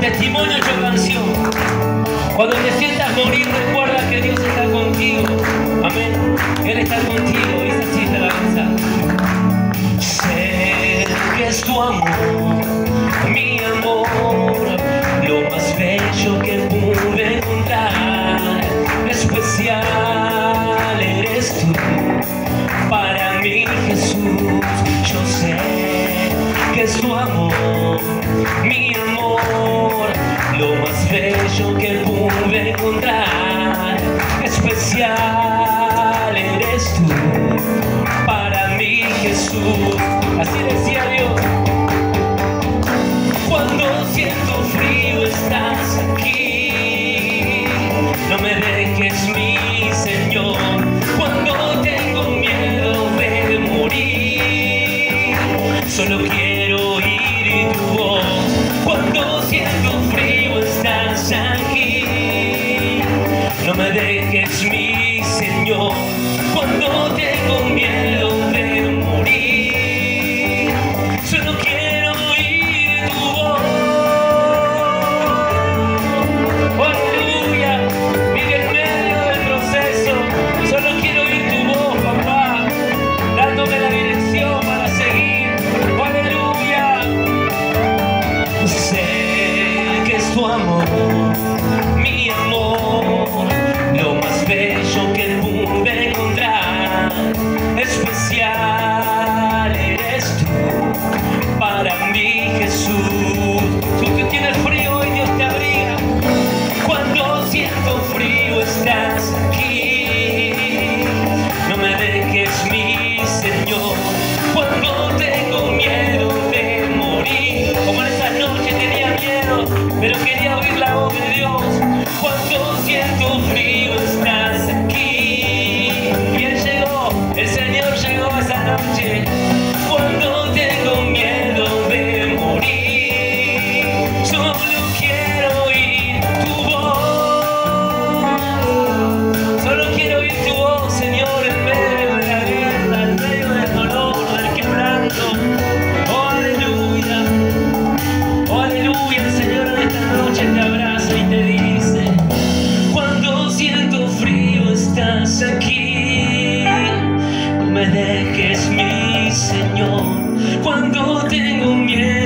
testimonio hecho canción. Cuando te sientas morir, recuerda que Dios está contigo. Amén. Él está contigo. Es así la mensaje. Sé que es tu amor, mi amor, lo más bello que pude encontrar. Especial eres tú para mí, Jesús. Yo sé que es tu amor, mi amor, lo más bello que pude encontrar. Especial Cuando tengo miedo de morir, solo quiero oír tu voz. Aleluya, vive en medio del proceso. Solo quiero oír tu voz, papá, dándome la dirección para seguir. Aleluya. Sé que es tu amor, mi amor, y te dice: Cuando siento frío, estás aquí. No me dejes, mi Señor, cuando tengo miedo